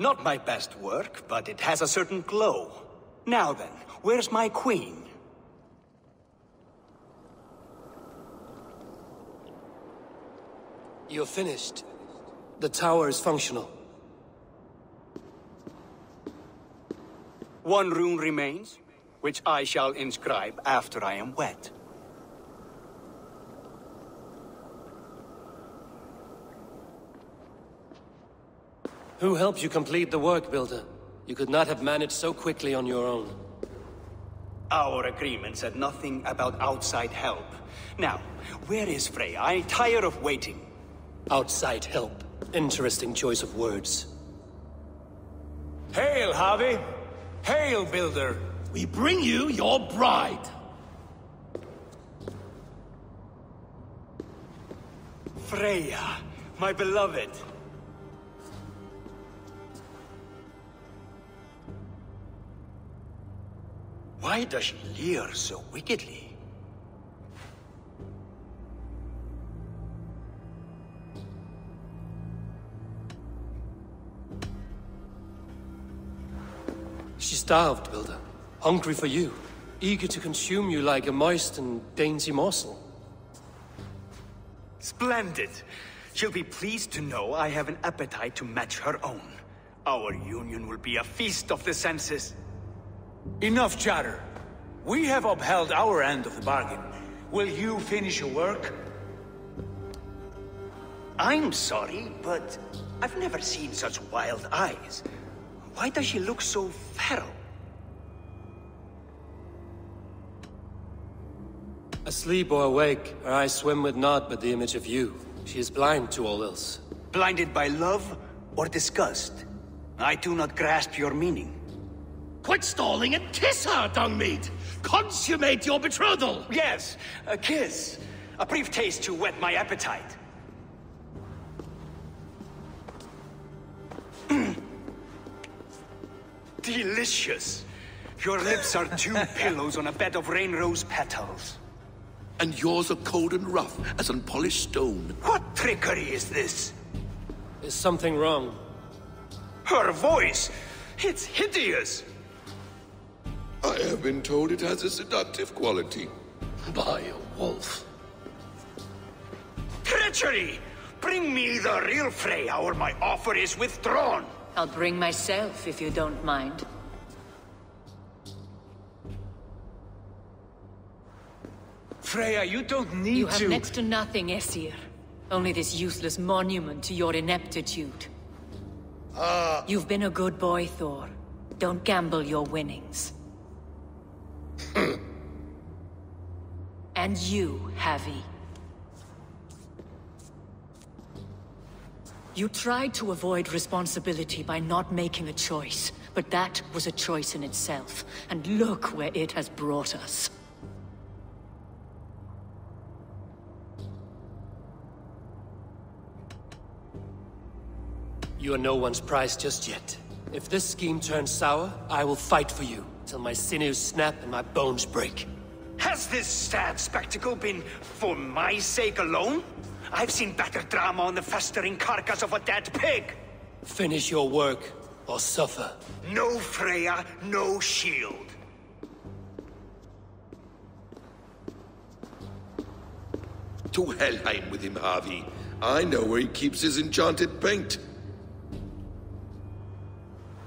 Not my best work, but it has a certain glow. Now then, where's my queen? You're finished. The tower is functional. One rune remains, which I shall inscribe after I am wet. Who helped you complete the work, Builder? You could not have managed so quickly on your own. Our agreement said nothing about outside help. Now, where is Freyja? I tire of waiting. Outside help. Interesting choice of words. Hail, Havi! Hail, Builder! We bring you your bride! Freyja, my beloved. Why does she leer so wickedly? She starved, Builder. Hungry for you. Eager to consume you like a moist and dainty morsel. Splendid. She'll be pleased to know I have an appetite to match her own. Our union will be a feast of the senses. Enough chatter. We have upheld our end of the bargain. Will you finish your work? I'm sorry, but I've never seen such wild eyes. Why does she look so feral? Asleep or awake, her eyes swim with naught but the image of you. She is blind to all else. Blinded by love or disgust? I do not grasp your meaning. Quit stalling and kiss her, Dungmeat! Consummate your betrothal! Yes, a kiss. A brief taste to whet my appetite. Delicious. Your lips are two pillows on a bed of rain rose petals. And yours are cold and rough as unpolished stone. What trickery is this? Is something wrong? Her voice! It's hideous! I have been told it has a seductive quality. By a wolf. Treachery! Bring me the real Freyja or my offer is withdrawn! I'll bring myself if you don't mind. Freyja, you don't need You have to... next to nothing, Aesir. Only this useless monument to your ineptitude. Ah. You've been a good boy, Thor. Don't gamble your winnings. And you, Havi. You tried to avoid responsibility by not making a choice, but that was a choice in itself. And look where it has brought us. You are no one's prize just yet. If this scheme turns sour, I will fight for you, till my sinews snap and my bones break. Has this sad spectacle been for my sake alone? I've seen better drama on the festering carcass of a dead pig! Finish your work, or suffer. No Freyja, no shield. To Helheim with him, Havi. I know where he keeps his enchanted paint.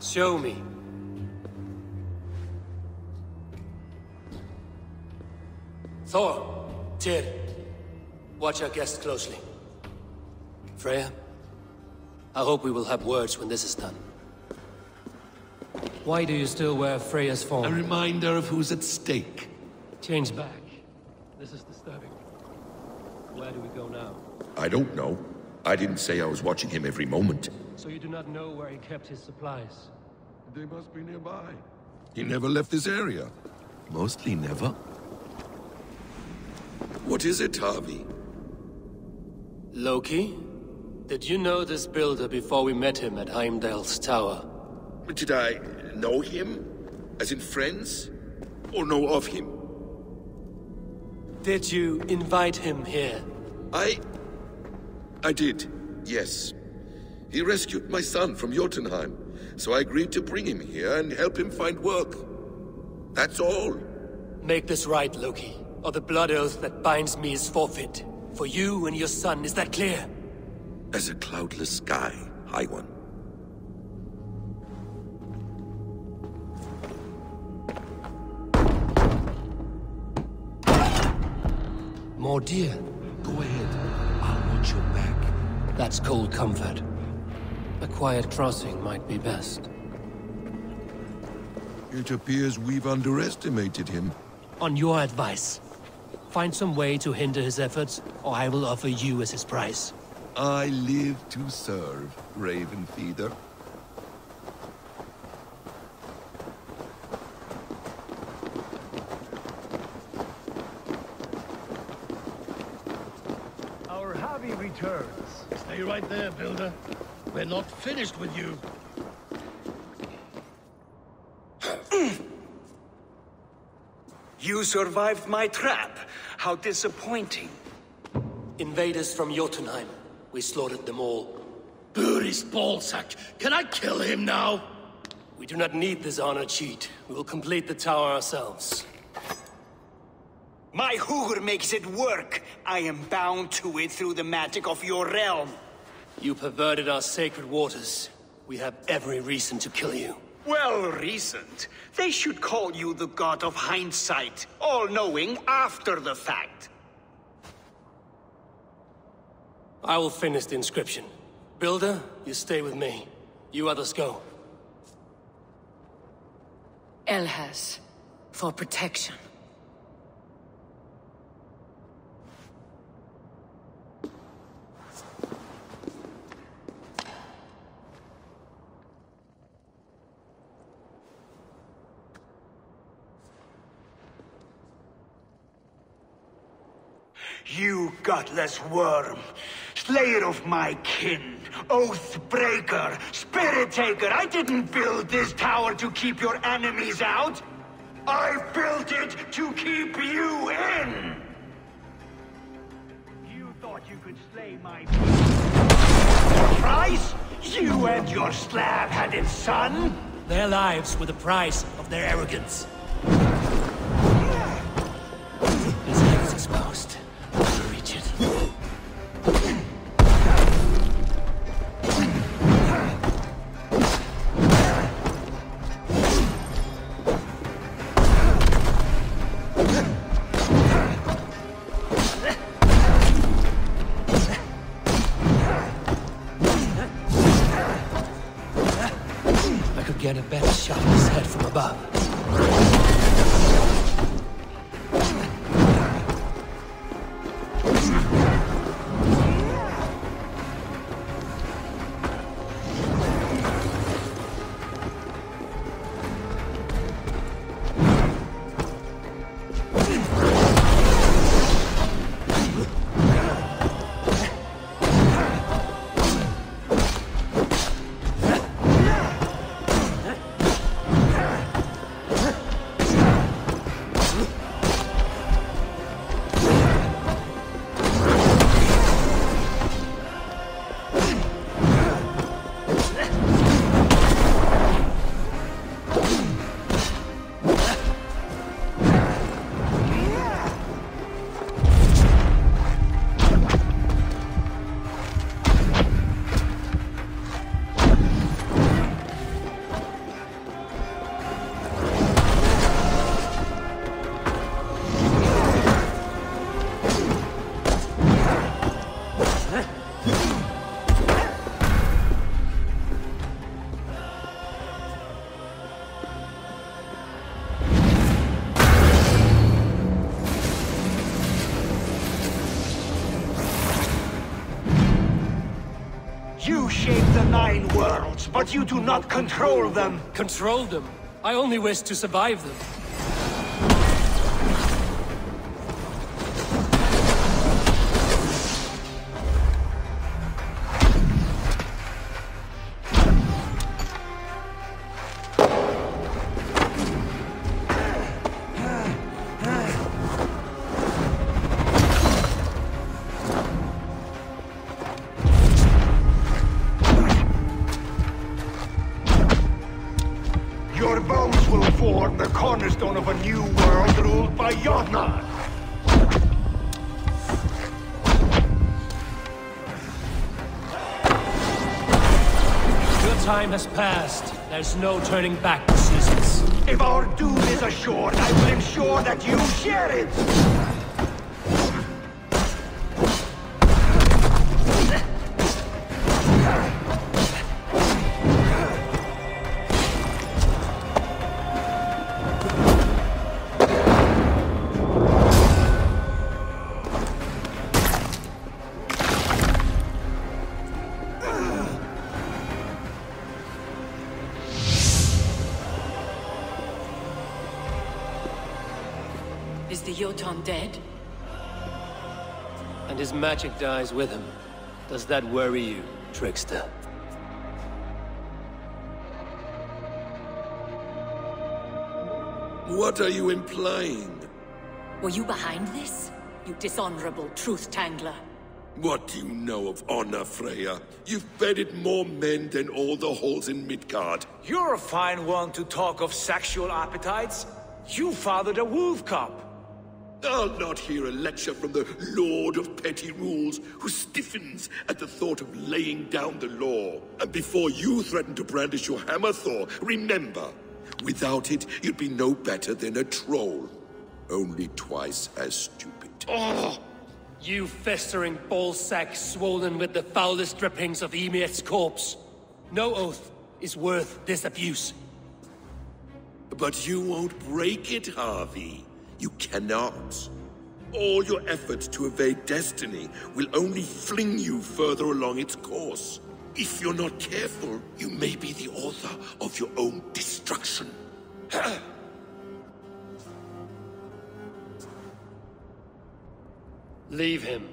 Show me. Thor, Tyr, watch our guests closely. Freyja, I hope we will have words when this is done. Why do you still wear Freyja's form? A reminder of who's at stake. Change back. This is disturbing. Where do we go now? I don't know. I didn't say I was watching him every moment. So you do not know where he kept his supplies? They must be nearby. He never left this area. Mostly never. What is it, Havi? Loki? Did you know this builder before we met him at Heimdall's tower? Did I know him? As in friends? Or know of him? Did you invite him here? I... I did, yes. He rescued my son from Jotunheim, so I agreed to bring him here and help him find work. That's all. Make this right, Loki, or the blood oath that binds me is forfeit. For you and your son, is that clear? As a cloudless sky, High One. More deer. Go ahead. I'll watch your back. That's cold comfort. A quiet crossing might be best. It appears we've underestimated him. On your advice, find some way to hinder his efforts, or I will offer you as his price. I live to serve, Ravenfeeder. Our hobby returns. Stay right there, Builder. We're not finished with you. You survived my trap. How disappointing. Invaders from Jotunheim. We slaughtered them all. Buri's ballsack. Can I kill him now? We do not need this honor cheat. We will complete the tower ourselves. My Hugr makes it work. I am bound to it through the magic of your realm. You perverted our sacred waters. We have every reason to kill you. Well reasoned. They should call you the god of hindsight, all-knowing after the fact. I will finish the inscription. Builder, you stay with me. You others go. Elhas, for protection. You gutless worm, slayer of my kin, oath breaker, spirit taker. I didn't build this tower to keep your enemies out. I built it to keep you in. You thought you could slay my price? You and your slab-headed son? Their lives were the price of their arrogance. His is exposed. You shape the nine worlds, but you do not control them. Control them. I only wish to survive them. Time has passed. There's no turning back, Aesir. If our doom is assured, I will ensure that you share it! Jotun dead? And his magic dies with him. Does that worry you, trickster? What are you implying? Were you behind this? You dishonorable truth-tangler. What do you know of honor, Freyja? You've bedded more men than all the halls in Midgard. You're a fine one to talk of sexual appetites. You fathered a wolf cub. I'll not hear a lecture from the Lord of Petty Rules, who stiffens at the thought of laying down the law. And before you threaten to brandish your hammer, Thor, remember, without it, you'd be no better than a troll. Only twice as stupid. Oh! You festering ballsack swollen with the foulest drippings of Ymir's corpse. No oath is worth this abuse. But you won't break it, Havi. You cannot. All your efforts to evade destiny will only fling you further along its course. If you're not careful, you may be the author of your own destruction. Leave him.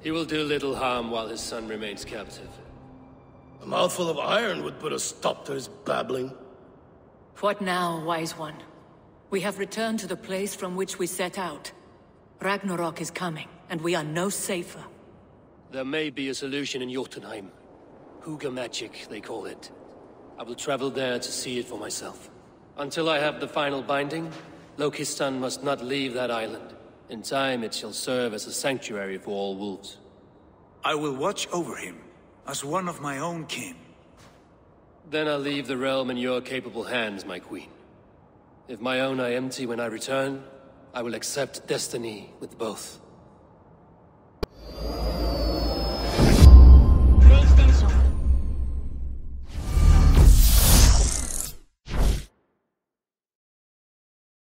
He will do little harm while his son remains captive. A mouthful of iron would put a stop to his babbling. What now, wise one? We have returned to the place from which we set out. Ragnarok is coming, and we are no safer. There may be a solution in Jotunheim. Hugr magic, they call it. I will travel there to see it for myself. Until I have the final binding, Lokistan must not leave that island. In time, it shall serve as a sanctuary for all wolves. I will watch over him, as one of my own kin. Then I'll leave the realm in your capable hands, my queen. If my own are empty when I return, I will accept destiny with both.